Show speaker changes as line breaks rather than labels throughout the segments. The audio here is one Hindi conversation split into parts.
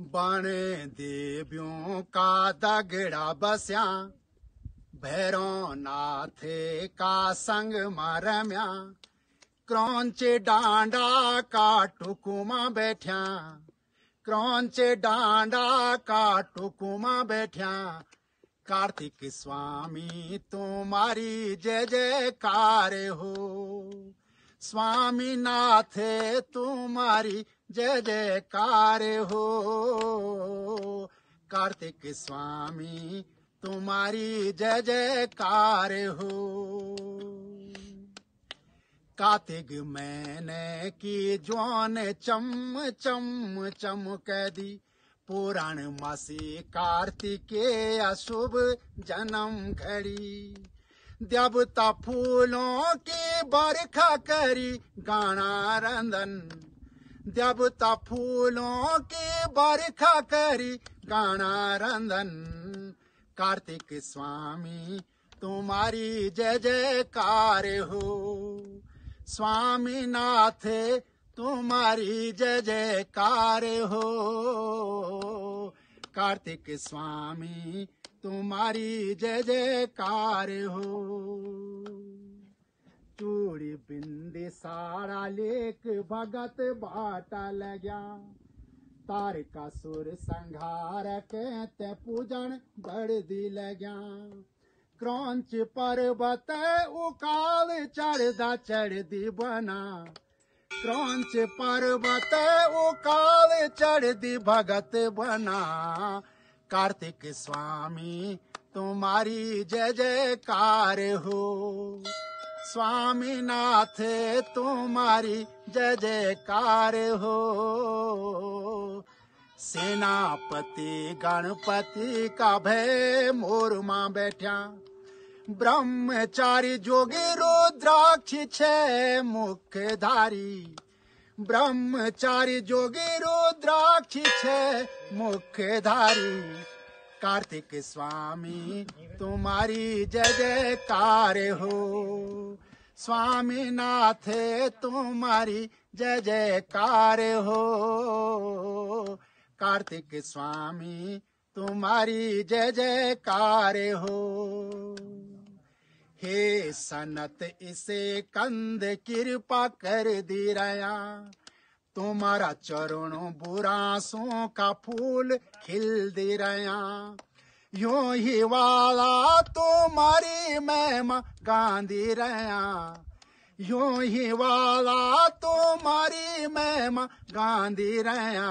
बने देवियों का दगड़ा बस्या, भैरो नाथे का संग मरम्या, क्रौच डांडा का टुकुमा बैठ्या, क्रौच डांडा का टुकुमा बैठ्या, कार्तिक स्वामी तुम्हारी जय जयकार हो। स्वामी नाथे तुम्हारी जय जयकार हो। कार्तिक स्वामी, तुम्हारी जय जयकार हो। कार्तिक मैंने की ज्वान चम चम चम कह दी। पुराण मासी कार्तिके अशुभ जन्म घड़ी। देवता फूलों की बरखा करी, गाना रंदन देवता फूलों की बरखा करी गाना रंदन कार्तिक स्वामी, तुम्हारी जय जयकार हो। स्वामी नाथ तुम्हारी जय जयकार हो। कार्तिक स्वामी, तुम्हारी जय जयकार हो। चूड़ी बिंदी सारा लेक भगत बाटा लग्या। तार का सुर संघार कहते पूजन बड़ दी लग्या। क्रौच पर्वत उकाल चढ़दा चढ़ दी बना। क्रौच पर्वत उकाल चढ़ दी भगत बना। कार्तिक स्वामी, तुम्हारी जय जयकार हो। स्वामी नाथ तुम्हारी जय जयकार हो। सेनापति, गणपति का भय मोर माँ बैठा ब्रह्मचारी जोगी रुद्राक्ष छे मुखधारी। ब्रह्मचारी जोगी रुद्राक्ष छे मुखधारी। कार्तिक स्वामी, तुम्हारी जय जयकार हो। स्वामी नाथ तुम्हारी जय जयकार हो। कार्तिक स्वामी, तुम्हारी जय जयकार हो। हे सनत, इसे कंद, कृपा कर दी रया। तुम्हारा चरणों बुरासों का फूल खिल दे रया यूँ ही वाला तुम्हारी महिमा गांधी रया यूँ ही वाला तुम्हारी महिमा गांधी रया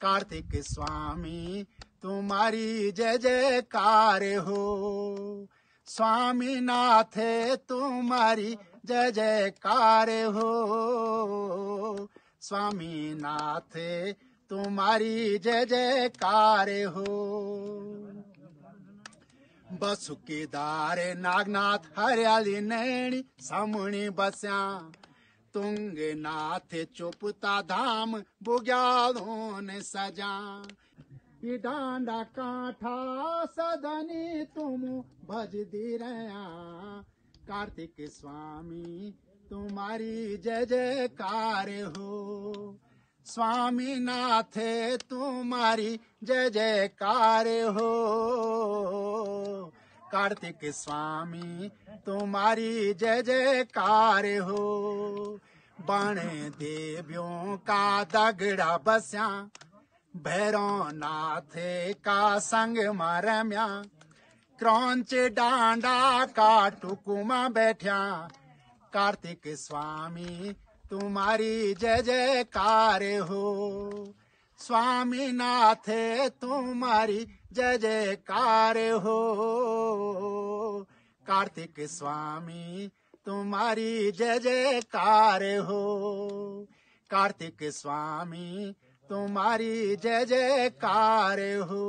कार्तिक स्वामी, तुम्हारी जय जयकार हो। स्वामी नाथ तुम्हारी जय जयकार हो। स्वामी नाथ तुम्हारी जय जयकार हो। बसुकेदार नागनाथ, हरियाली नैणी सामुणी बस्या। तुंग नाथ चुपता धाम, बुग्यालों ने सजा। डांडा काठा सदनी तुम भज दी कार्तिक स्वामी तुम्हारी जय जयकार हो। स्वामी नाथ तुम्हारी जय जयकार हो। कार्तिक स्वामी, तुम्हारी जय जयकार हो। बण देवियों का दगड़ा बस्या भैरो नाथ का संग मरम्या, क्रौच डांडा का टुकुमा बैठ्या कार्तिक स्वामी, तुम्हारी जय जयकार हो। स्वामी नाथ तुम्हारी जय जयकार हो। कार्तिक स्वामी, तुम्हारी जय जयकार हो। कार्तिक स्वामी, तुम्हारी जय जयकार हो।